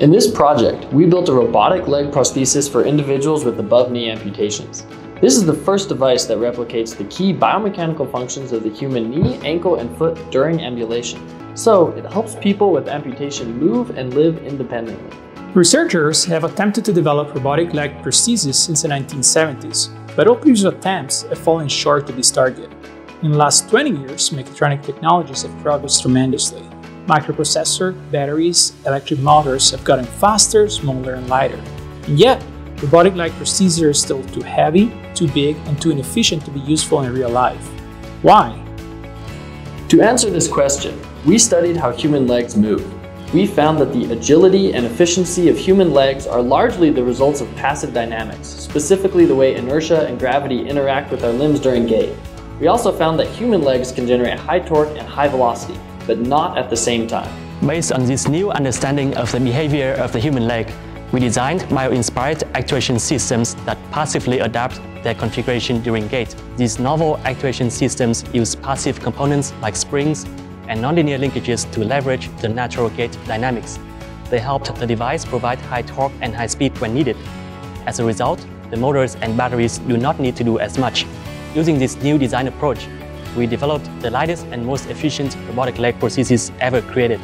In this project, we built a robotic leg prosthesis for individuals with above knee amputations. This is the first device that replicates the key biomechanical functions of the human knee, ankle, and foot during ambulation. So it helps people with amputation move and live independently. Researchers have attempted to develop robotic leg prostheses since the 1970s, but all previous attempts have fallen short of this target. In the last 20 years, mechatronic technologies have progressed tremendously. Microprocessor, batteries, electric motors have gotten faster, smaller, and lighter. And yet, robotic leg prostheses are still too heavy, too big, and too inefficient to be useful in real life. Why? To answer this question, we studied how human legs move. We found that the agility and efficiency of human legs are largely the results of passive dynamics, specifically the way inertia and gravity interact with our limbs during gait. We also found that human legs can generate high torque and high velocity, but not at the same time. Based on this new understanding of the behavior of the human leg, we designed bio-inspired actuation systems that passively adapt their configuration during gait. These novel actuation systems use passive components like springs and nonlinear linkages to leverage the natural gait dynamics. They helped the device provide high torque and high speed when needed. As a result, the motors and batteries do not need to do as much. Using this new design approach, we developed the lightest and most efficient robotic leg prosthesis ever created.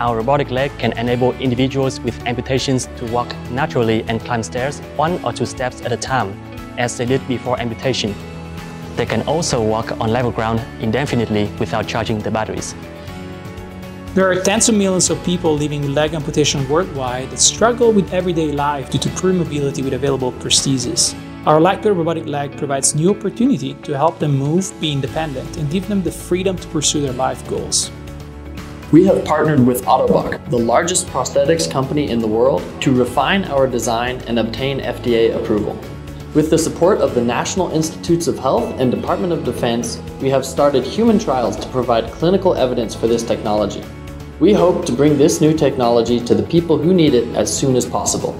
Our robotic leg can enable individuals with amputations to walk naturally and climb stairs one or two steps at a time, as they did before amputation. They can also walk on level ground indefinitely without charging the batteries. There are tens of millions of people living with leg amputation worldwide that struggle with everyday life due to poor mobility with available prostheses. Our Lightweight robotic leg provides new opportunity to help them move, be independent, and give them the freedom to pursue their life goals. We have partnered with Ottobock, the largest prosthetics company in the world, to refine our design and obtain FDA approval. With the support of the National Institutes of Health and Department of Defense, we have started human trials to provide clinical evidence for this technology. We hope to bring this new technology to the people who need it as soon as possible.